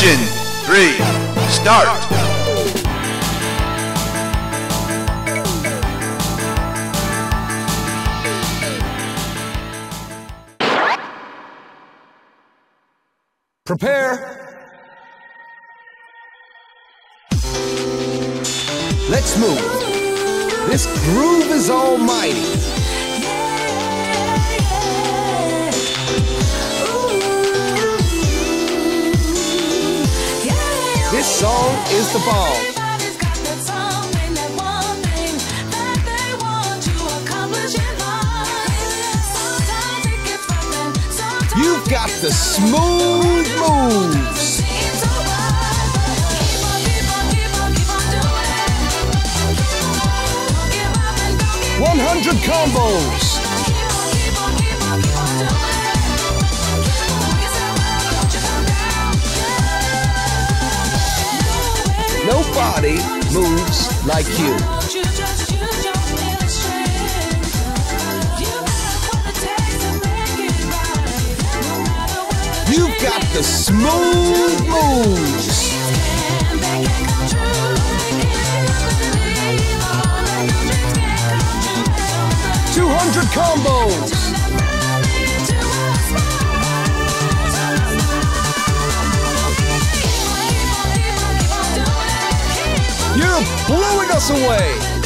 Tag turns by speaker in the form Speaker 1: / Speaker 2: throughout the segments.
Speaker 1: Question three, start.
Speaker 2: Prepare. Let's move. This groove is almighty. Song is the bomb. You've got the smooth moves. One hundred combos. Nobody moves like you. You've got the smooth moves. Two hundred combos. Away.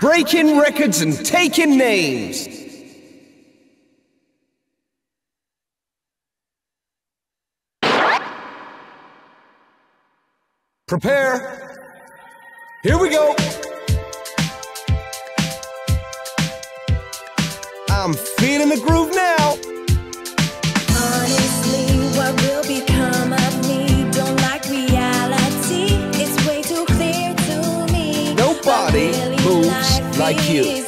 Speaker 2: Breaking records and taking names. Prepare. Here we go. I'm feeling the groove now.
Speaker 3: Honestly, what will become of me? Don't like reality. It's way too clear to me.
Speaker 2: Nobody
Speaker 3: really
Speaker 2: moves like you.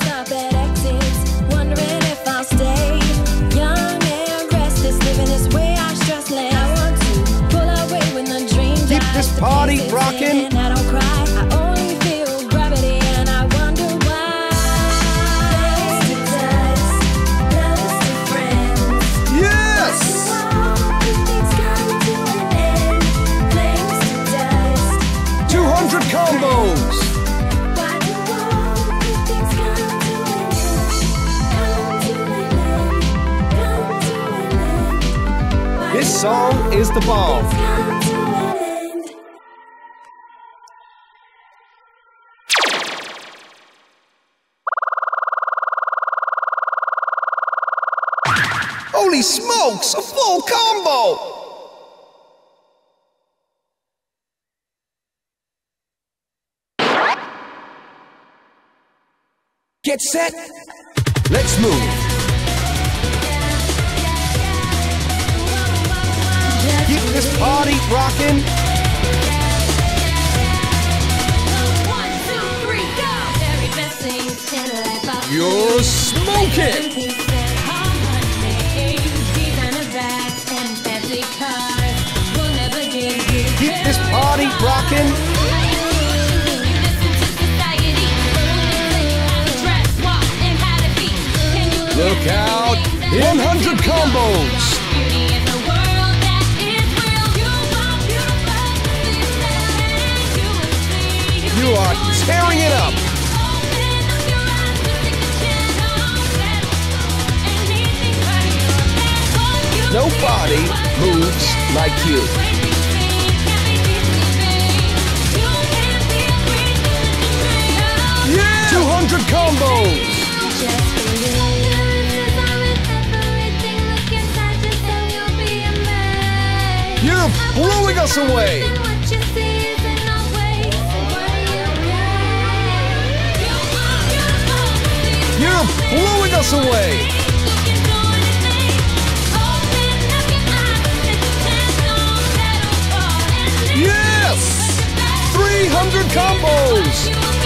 Speaker 2: party
Speaker 3: pieces
Speaker 2: rockin'.
Speaker 3: and I don't cry. I only feel gravity and I wonder why. Flames to dust, lovers to friends.
Speaker 2: Yes.
Speaker 3: Things come to an end. Flames to dust.
Speaker 2: 200 combos.
Speaker 3: Why do all good things
Speaker 2: Holy smokes, a full combo. Get set. Let's move. Keep this party rocking.
Speaker 3: One, two,
Speaker 2: rocking. Look out. 100 combos. You are tearing it up. Nobody moves like you. 200 combos. You're blowing us away. You're blowing us away. Yes! 300 combos.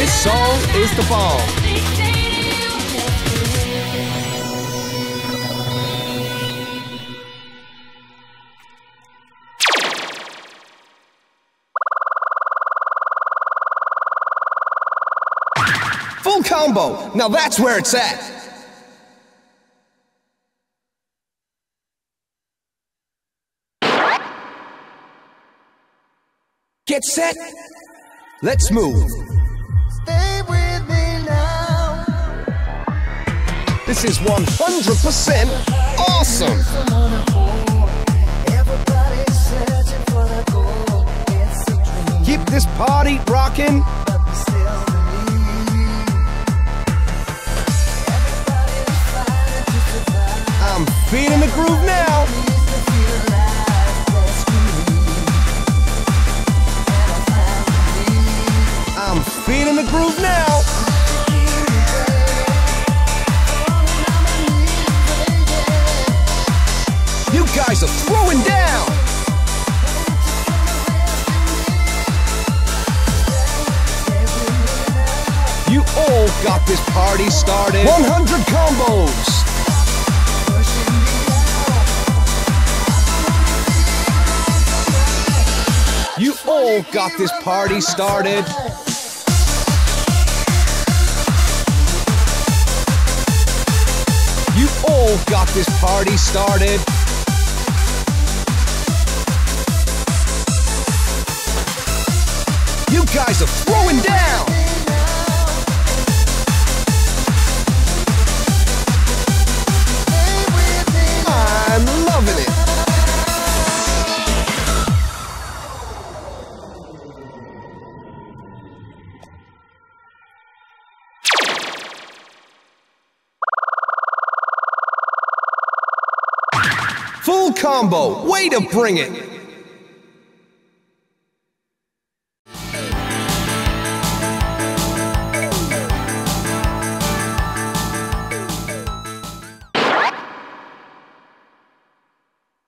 Speaker 2: This song is the bomb. Full combo. Now that's where it's at. Get set. Let's move. This is 100% awesome.
Speaker 4: Someone to hold. Everybody's searching for the goal. It's a dream,
Speaker 2: Keep this party rocking.
Speaker 4: but we still believe. Everybody's fighting to survive.
Speaker 2: I'm feeling the groove now. I'm feeling the groove now. You guys are throwing down. You all got this party started. 100 combos. You all got this party started. Got this party started. You guys are throwing down. Way to bring it.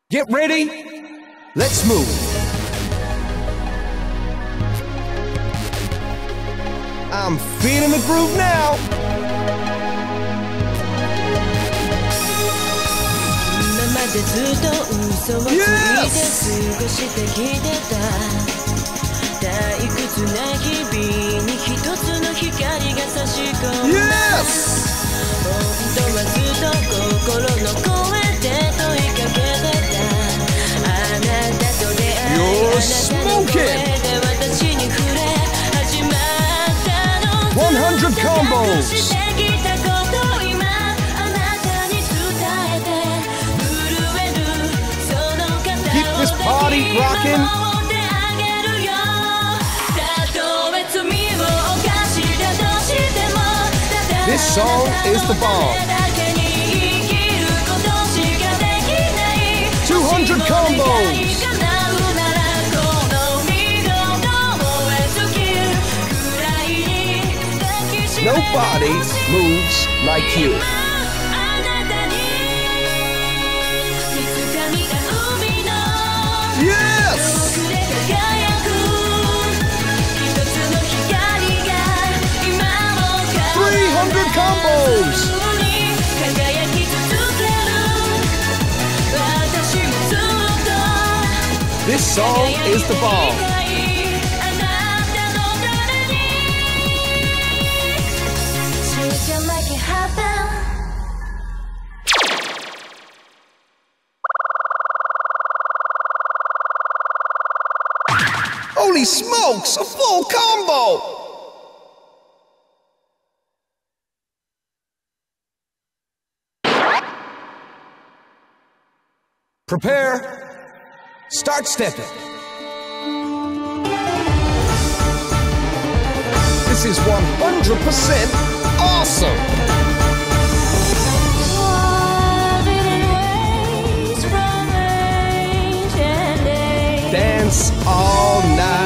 Speaker 2: Get ready. Let's move. I'm feeling the groove now.
Speaker 5: ずっと嘘をついて!過ごしてきてた退屈な日々に一つの光が差し込む
Speaker 2: Yes!
Speaker 5: 本当はずっと心の声で問いかけてたあなたと出会いあなたの声!で私に触れ始まったのずっ
Speaker 2: 100
Speaker 5: と
Speaker 2: combos rocking. This song is the bomb. 200 combos. Nobody moves like you. Yes!
Speaker 5: Three hundred combos.
Speaker 2: This song is the
Speaker 3: ball. happen
Speaker 2: Holy smokes, a full combo! Prepare. Start stepping. This is 100% awesome. Dance all night.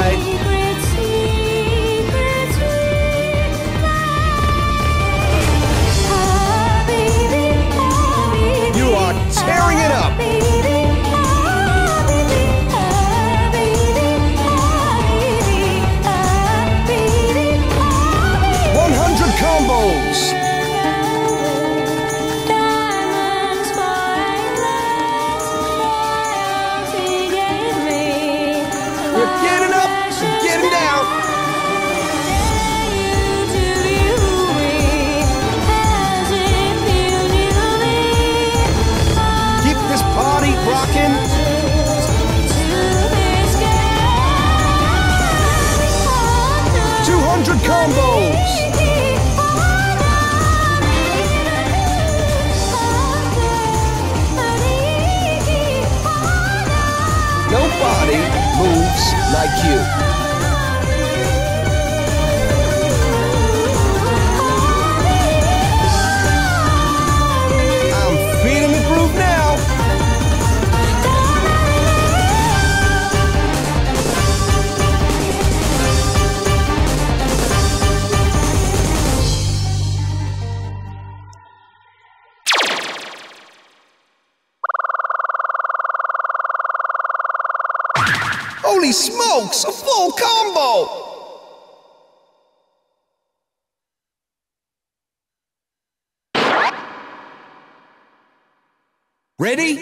Speaker 2: Ready?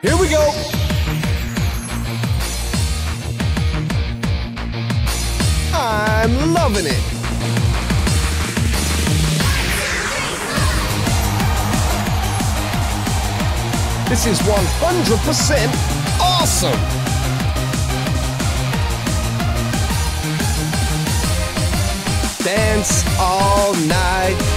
Speaker 2: Here we go. I'm loving it. This is 100% awesome. Dance all night.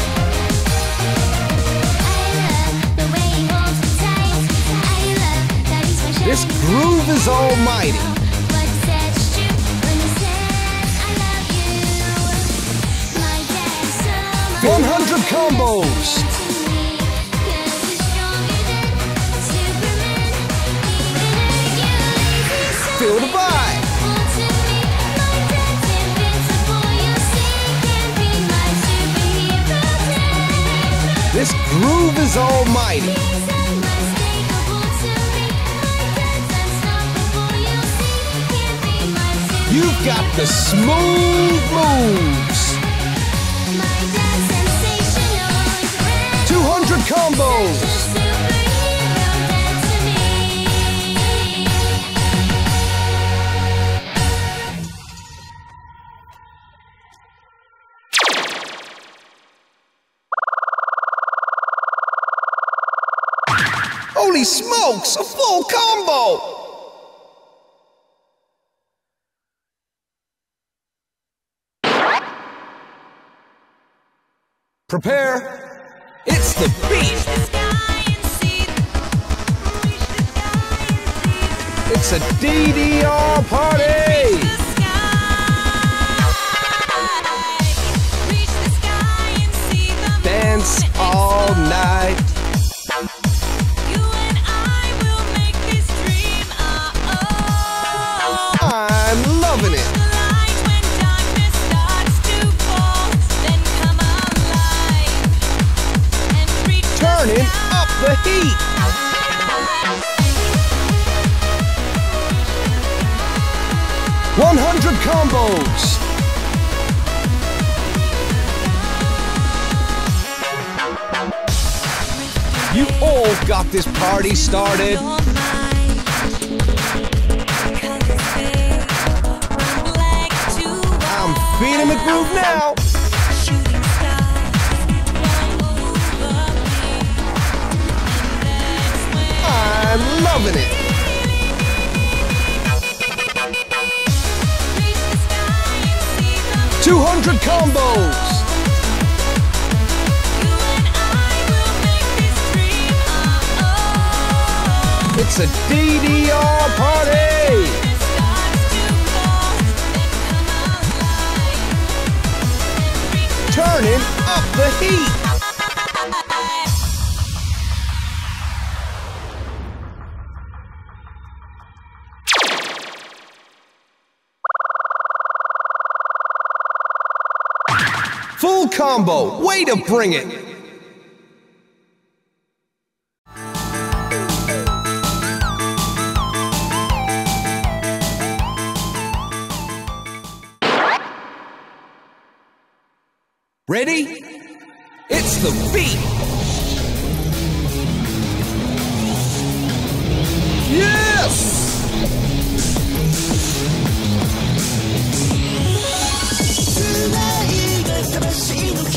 Speaker 2: This groove is almighty. One hundred combos. Feel the vibe. This groove is almighty. You've got the smooth moves. 200 combos. Holy smokes, a full combo! Prepare. It's the beat. It's a DDR party. Dance all night. The heat. One hundred combos. You all got this party started. I'm feeling the groove now. I'm loving it. Two hundred combos. It's a DDR party. turning up the heat. combo. Way to bring it. Ready? It's the beat! Yes!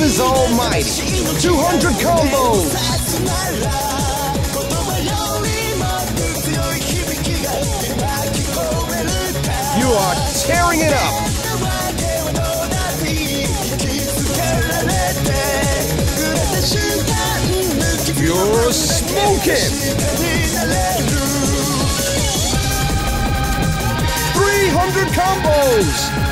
Speaker 2: love is almighty. 200 combos. You are tearing it up. You're smoking. 300 combos.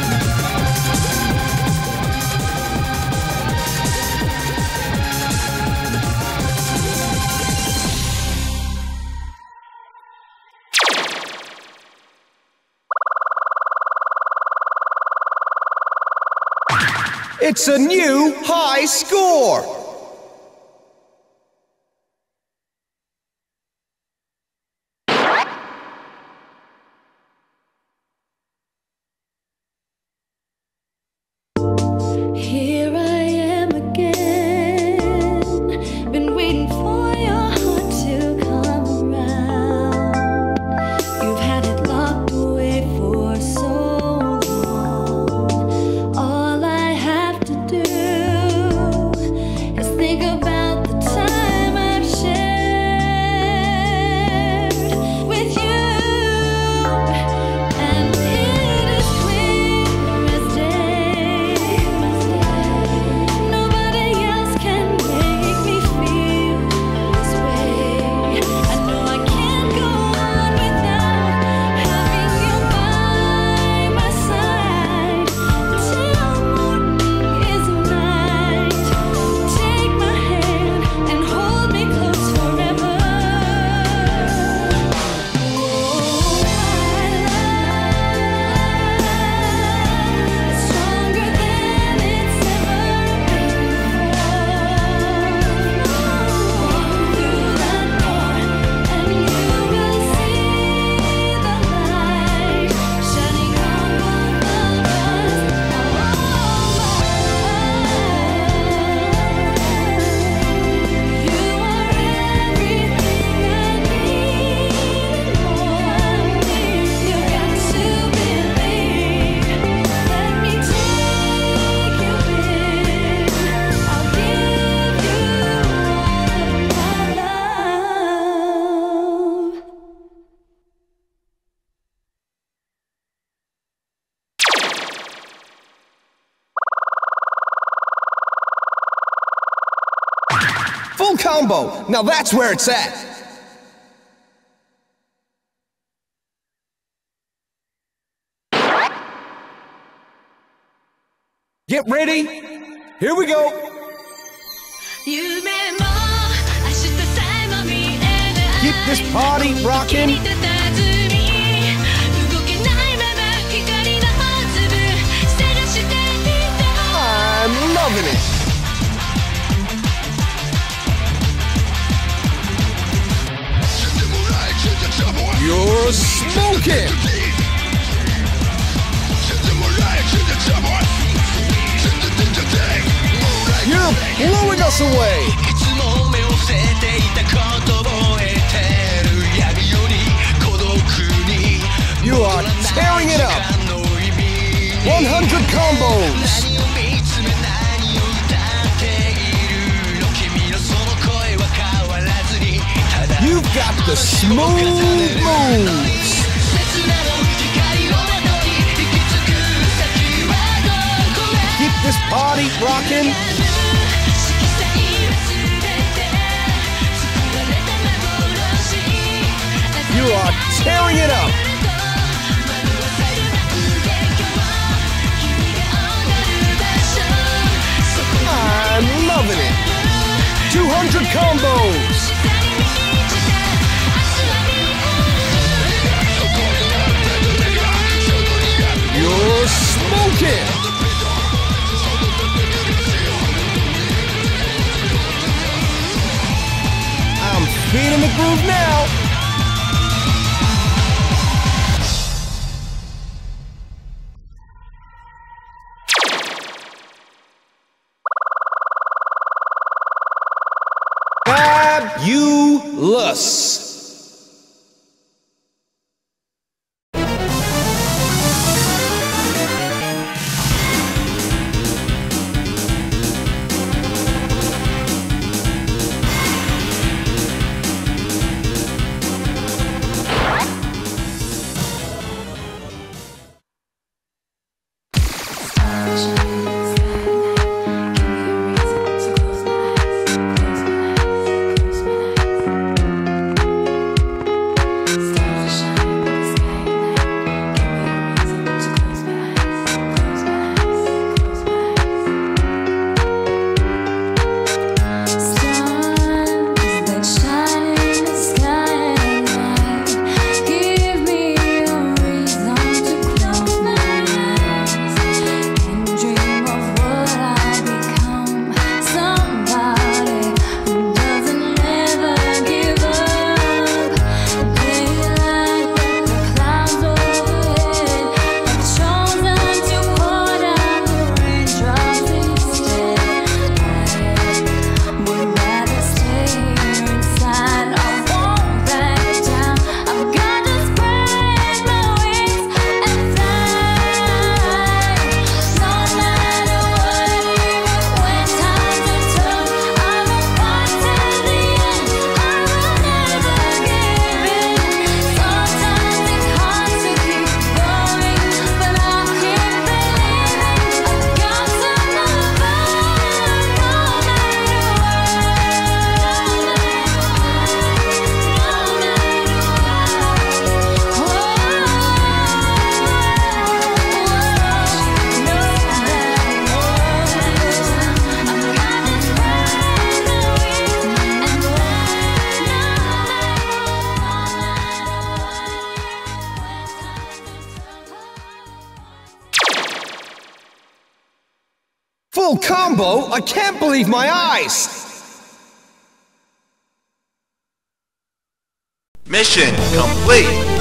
Speaker 2: It's a new high score. Full combo. Now that's where it's at. Get ready. Here we go. Keep this party rocking. I'm loving it. You're smoking. You're blowing us away. You are tearing it up. 100 combos. got the smooth moves. Keep this party rocking. You are tearing it up. I'm loving it. 200 combos. I'm in the groove now. I can't believe my eyes!
Speaker 1: Mission complete!